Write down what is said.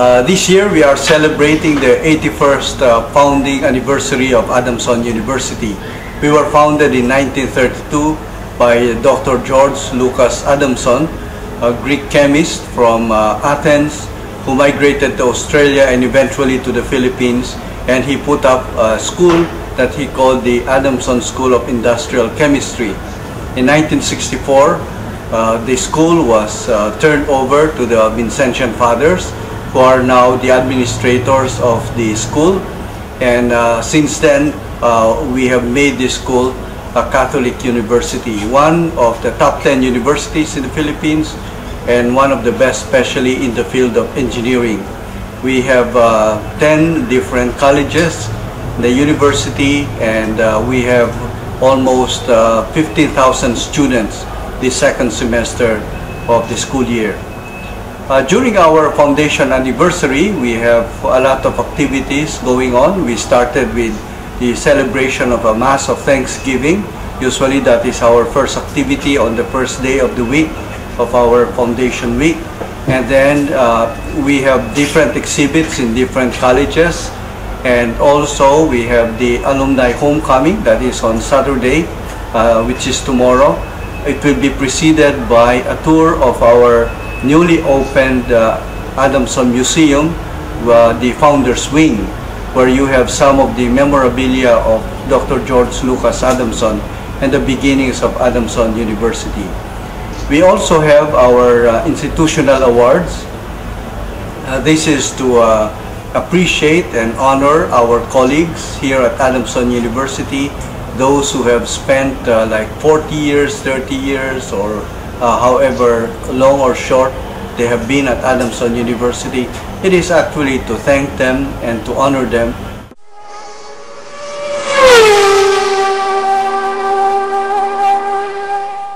Uh, this year we are celebrating the 81st uh, founding anniversary of Adamson University. We were founded in 1932 by Dr. George Lucas Adamson, a Greek chemist from uh, Athens who migrated to Australia and eventually to the Philippines and he put up a school that he called the Adamson School of Industrial Chemistry. In 1964, uh, the school was uh, turned over to the Vincentian Fathers who are now the administrators of the school. And uh, since then, uh, we have made this school a Catholic university, one of the top 10 universities in the Philippines and one of the best, especially in the field of engineering. We have uh, 10 different colleges, the university, and uh, we have almost uh, 15,000 students the second semester of the school year. Uh, during our foundation anniversary, we have a lot of activities going on. We started with the celebration of a Mass of Thanksgiving. Usually that is our first activity on the first day of the week of our foundation week. And then uh, we have different exhibits in different colleges. And also we have the alumni homecoming that is on Saturday, uh, which is tomorrow. It will be preceded by a tour of our newly opened uh, Adamson Museum, uh, the Founders Wing, where you have some of the memorabilia of Dr. George Lucas Adamson and the beginnings of Adamson University. We also have our uh, institutional awards. Uh, this is to uh, appreciate and honor our colleagues here at Adamson University, those who have spent uh, like 40 years, 30 years, or Uh, however long or short they have been at Adamson University. It is actually to thank them and to honor them